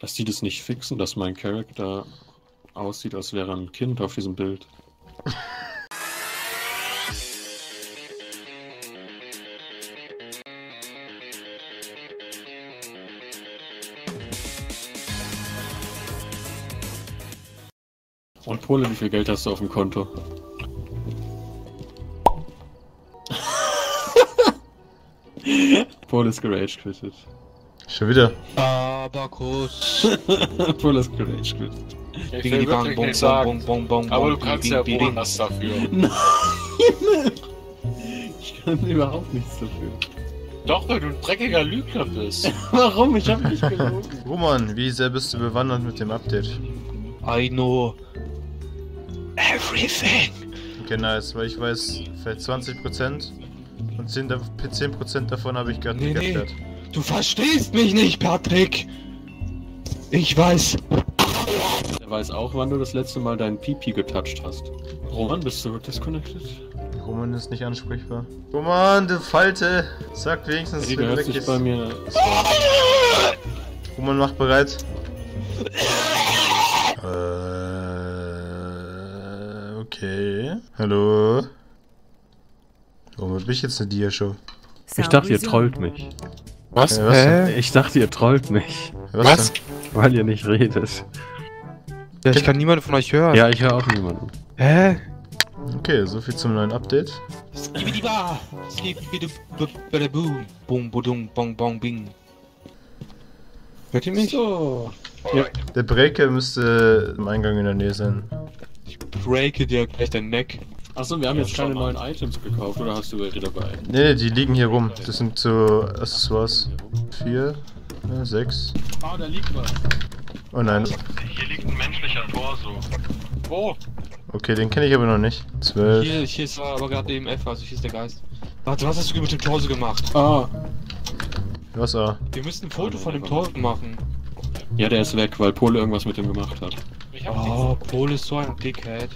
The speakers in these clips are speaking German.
Dass die das nicht fixen, dass mein Charakter aussieht, als wäre er ein Kind auf diesem Bild. Und Pole, wie viel Geld hast du auf dem Konto? Pole ist gerage quittet. Schon wieder. Abakus. Gerage quittet. Ich Bing, will bang, wirklich bong, nicht sagen, bong, bong, bong, aber du kannst ja wohl was dafür. Nein! Ich kann überhaupt nichts dafür. Doch, weil du ein dreckiger Lügner bist. Warum? Ich hab nicht gelogen. Roman, wie sehr bist du bewandert mit dem Update? I know everything. Okay, nice, weil ich weiß vielleicht 20% und 10%, da- 10 davon habe ich gerade Nee, nicht nee. Du verstehst mich nicht, Patrick. Ich weiß. Er weiß auch, wann du das letzte Mal deinen Pipi getoucht hast. Roman, bist du disconnected? Roman ist nicht ansprechbar. Roman, du Falte! Sag wenigstens, Die wenn du hört weg bei mir. Roman, mach bereit. Äh, okay. Hallo? Warum hab ich jetzt eine Dia-Show? Ich dachte, ihr trollt mich. Was? Ja, was denn? Ich dachte, ihr trollt mich. Was? Weil ihr nicht redet. Ja, ich kann niemanden von euch hören. Ja, ich höre auch niemanden. Hä? Okay, soviel zum neuen Update. Hört ihr mich? So. Der Breaker müsste im Eingang in der Nähe sein. Ich breake dir gleich dein Neck. Achso, wir haben Ja, jetzt keine neuen Items gekauft, oder hast du welche dabei? Nee, nee, die liegen hier rum. Das sind so Accessoires. Vier, ja, sechs. Ah, da liegt was. Oh nein. Hier liegt ein menschlicher Torso. Wo? Okay, den kenne ich aber noch nicht. Zwölf. Hier, hier ist aber gerade eben F, also hier ist der Geist. Warte, was hast du mit dem Torso gemacht? Ah, Was ah? Wir müssen ein Foto von dem Torso machen. ja, der ist weg, weil Pole irgendwas mit dem gemacht hat. Ich hab Oh, Pol ist so ein Dickhead.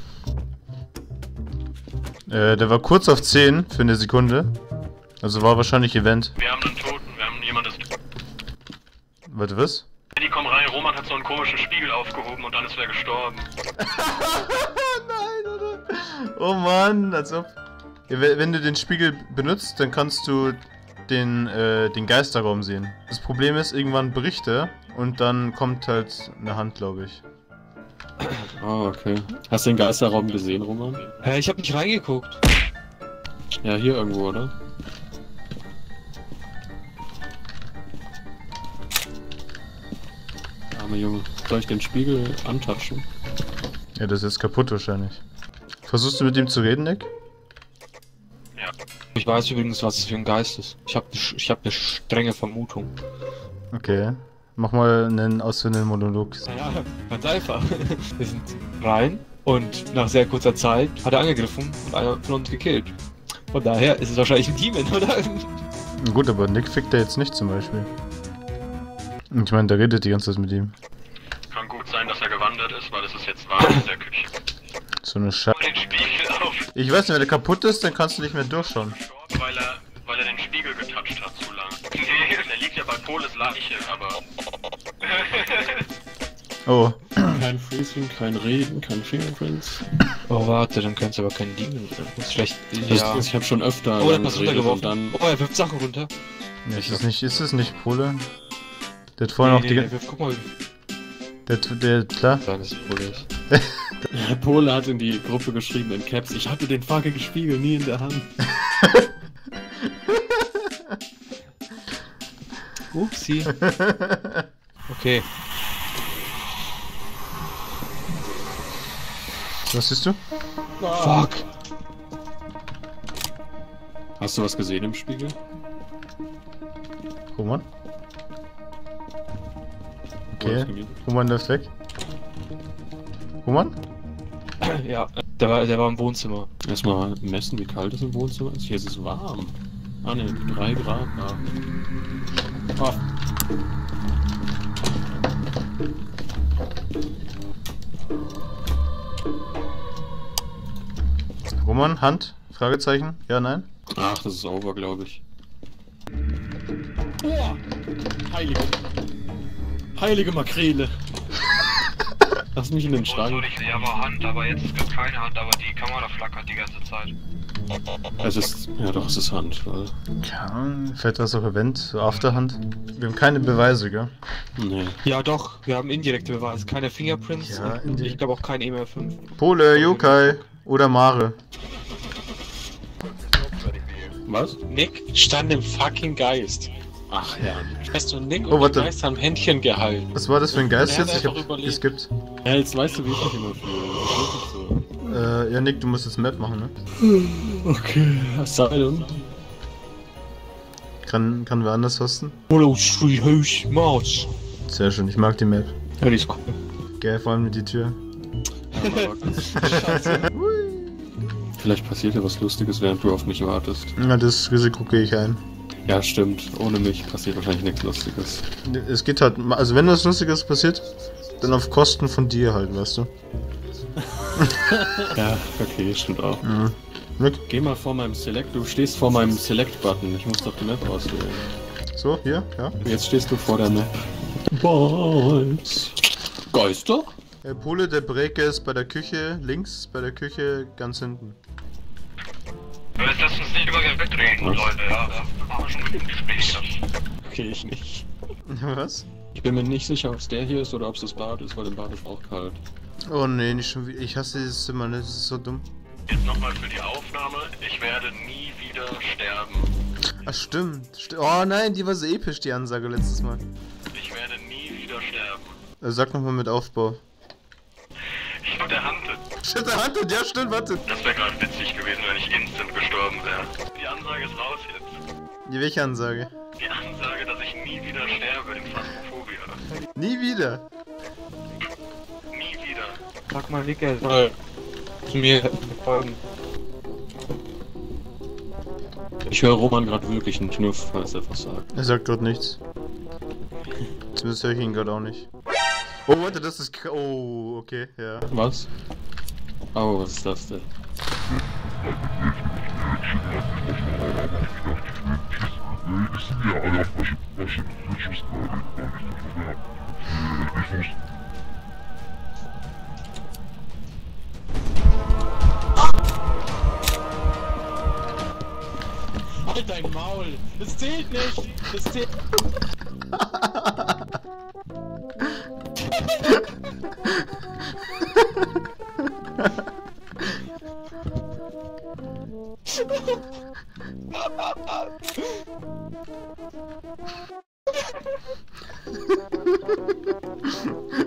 Äh, der war kurz auf 10 für eine Sekunde. Also war wahrscheinlich Event. Wir haben einen Toten, wir haben jemandes. Warte, was? Die kommen rein, Roman hat so einen komischen Spiegel aufgehoben und dann ist er gestorben. Nein, oder? Oh Mann, als ob. Ja, wenn du den Spiegel benutzt, dann kannst du den, äh, den Geisterraum sehen. Das Problem ist, irgendwann bricht er und dann kommt halt eine Hand, glaube ich. Ah, okay. Hast du den Geisterraum gesehen, Roman? Hä, ich hab nicht reingeguckt. Ja, hier irgendwo, oder? Arme Junge. Soll ich den Spiegel antatschen? Ja, das ist jetzt kaputt wahrscheinlich. Versuchst du mit ihm zu reden, Nick? Ich weiß übrigens, was es für ein Geist ist. Ich hab, sch- ich hab eine strenge Vermutung. Okay. Mach mal einen ausführenden Monolog. Naja, ganz einfach. Wir sind rein und nach sehr kurzer Zeit hat er angegriffen und einer von uns gekillt. Von daher ist es wahrscheinlich ein Demon, oder? Gut, aber Nick fickt er jetzt nicht zum Beispiel. Ich meine, der redet die ganze Zeit mit ihm. Kann gut sein, dass er gewandert ist, weil es ist jetzt warm in der Küche. So eine Scheiße. Ich weiß nicht, wenn der kaputt ist, dann kannst du nicht mehr durchschauen. weil er, weil er den Spiegel getoucht hat der bei Poles Leiche, aber... Oh, Kein Freezing, kein Reden, kein Fingerprints. Oh, warte, dann könnte es aber kein Demon sein. Das ist schlecht. Ja. ist, ich habe schon öfter Oh, der dann hat was runtergeworfen. dann. Oh, er wirft Sachen runter. ja, ist, es nicht, ist es nicht Pole? Der hat vorhin auch die. der wirft, guck mal, Der, der, klar. wie das Pol ist. Pole hat in die Gruppe geschrieben in Caps, ich hatte den fucking Spiegel nie in der Hand. Upsi. Okay. Was siehst du? Fuck. Hast du was gesehen im Spiegel? Roman? Oder Okay. Roman läuft weg. Roman? Ja, der war, der war im Wohnzimmer. Erstmal messen, wie kalt es im Wohnzimmer ist. Hier ist es warm. Ah ne, 3 Grad. Ah. Ah, Roman, Hand? Fragezeichen? Ja, nein? Ach, das ist over, glaube ich. Oh, heilige. Heilige Makrele. Lass mich in den Schrank. ich sehe aber Hand, aber jetzt gerade keine Hand, aber die Kamera flackert die ganze Zeit. Es ist. Ja doch, es ist Hand. Weil, Ja, fällt das auf Event, so Afterhand? Wir haben keine Beweise, gell? nee. Ja, doch, wir haben indirekte Beweise. Keine Fingerprints. Ja, und ich glaube auch kein E EMF5. Pole, Yokai oder Mare. Was? Nick stand im fucking Geist. Ach ja. Weißt du, Nick Oh, und warte. der Geist haben Händchen gehalten. Was war das für ein Geist jetzt? Ich hab überlebt. geskippt. Ja, jetzt weißt du, wie ich mich immer fühle. Das ist wirklich so. Äh, ja, Nick, du musst jetzt Map machen, ne? Okay. Asylum. Kann, kann wer anders hosten? Follow three house March. Sehr schön, ich mag die Map. Ja, die ist cool. Geil, vor allem mit die Tür. Vielleicht passiert ja was Lustiges, während du auf mich wartest. Ja, das Risiko gehe ich ein. Ja, stimmt. Ohne mich passiert wahrscheinlich nichts Lustiges. Es geht halt, also wenn was Lustiges passiert, dann auf Kosten von dir halt, weißt du? Ja, okay, stimmt auch. Mhm. Nick, Geh mal vor meinem Select. Du stehst vor meinem Select-Button. Ich muss doch die Map auswählen. so, hier, ja. Jetzt stehst du vor der Map. Boys. Geister? Der Pole, der Breaker ist bei der Küche links, bei der Küche ganz hinten. Jetzt lasst uns nicht über wegreden, Was? Leute, ja. Da haben wir schon genug Gespräche. Okay, ich nicht. Was? Ich bin mir nicht sicher, ob es der hier ist oder ob es das Bad ist, weil im Bad ist auch kalt. Oh nee, nicht schon wieder. Ich hasse dieses Zimmer, ne? Das ist so dumm. Jetzt nochmal für die Aufnahme. Ich werde nie wieder sterben. Ach stimmt. Sti- Oh nein, die war so episch, die Ansage letztes Mal. Ich werde nie wieder sterben. Äh, Sag nochmal mit Aufbau. Ich hab der Hand. Shit, der Hand, ja stimmt, warte. Das wäre gerade witzig gewesen, wenn ich instant gestorben wäre. Die Ansage ist raus jetzt. Die welche Ansage? Die Ansage, dass ich nie wieder sterbe in Phasmophobia. Nie wieder. Sag mal, Nick, er Mal zu mir folgen. Ich höre Roman gerade wirklich einen Knuff, falls er was sagt. Er sagt gerade nichts. Zumindest höre ich ihn gerade auch nicht. Oh, warte, das ist. k- Oh, okay, ja. Was? Oh, was ist das denn? Halt dein Maul! Das zählt nicht! Das zählt.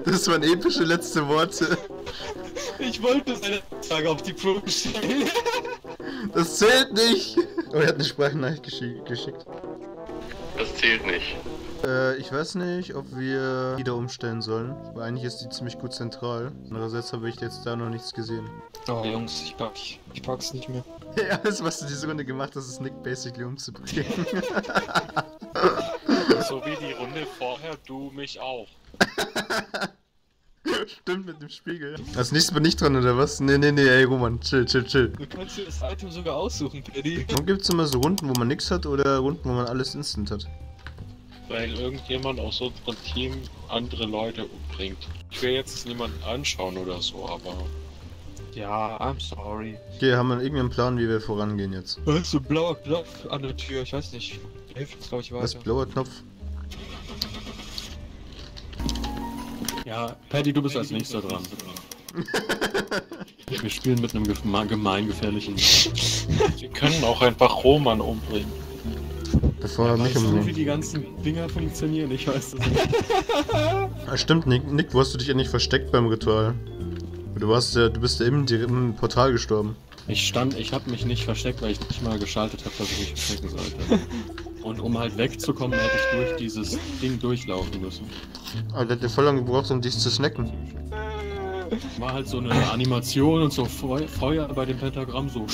Das waren epische letzte Worte. Ich wollte seine Frage auf die Probe stellen. Das zählt nicht. Oh, er hat eine Sprachnachricht geschi geschickt. Das zählt nicht. Äh, ich weiß nicht, ob wir wieder umstellen sollen. Weil eigentlich ist die ziemlich gut zentral. Andererseits habe ich jetzt da noch nichts gesehen. Oh, Jungs, ich pack, ich pack's nicht mehr. Ja, alles, was du diese Runde gemacht hast, ist Nick basically umzubringen. So wie die Runde vorher, du mich auch. Stimmt mit dem Spiegel. Als nächstes bin ich dran, oder was? Nee, nee, nee, ey, Roman, chill, chill, chill. Du kannst dir das Item sogar aussuchen, Paddy. Warum gibt's immer so Runden, wo man nichts hat oder Runden, wo man alles instant hat? Weil irgendjemand aus unserem Team andere Leute umbringt. Ich will jetzt niemanden anschauen oder so, aber. Ja, I'm sorry. Okay, haben wir irgendeinen Plan, wie wir vorangehen jetzt? Da ist so ein blauer Knopf an der Tür, ich weiß nicht. Hilft uns, glaube ich, Was, weiter. blauer Knopf? Ja, Paddy, du bist als nächster dran. Wir spielen mit einem geme- gemeingefährlichen. Wir können auch einfach Roman umbringen. Bevor er mich Weißt du, wie umbringt. die ganzen Dinger funktionieren? Ich weiß das nicht. Ah, stimmt, Nick, Nick, wo hast du dich eigentlich versteckt beim Ritual? Du warst ja, du bist ja im, im Portal gestorben. Ich stand, ich habe mich nicht versteckt, weil ich nicht mal geschaltet habe, dass ich mich verstecken sollte. Und um halt wegzukommen, hätte ich durch dieses Ding durchlaufen müssen. Aber der hat ja voll lange gebraucht, um dich zu snacken. War halt so eine Animation und so Feu Feuer bei dem Pentagramm, so.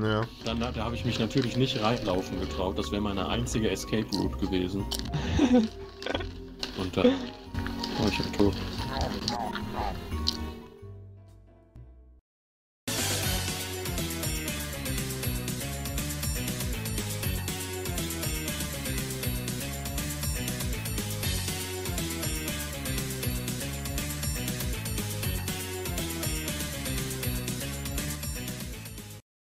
Ja. Dann da, da habe ich mich natürlich nicht reinlaufen getraut. Das wäre meine einzige Escape Route gewesen. Und da war ich halt tot.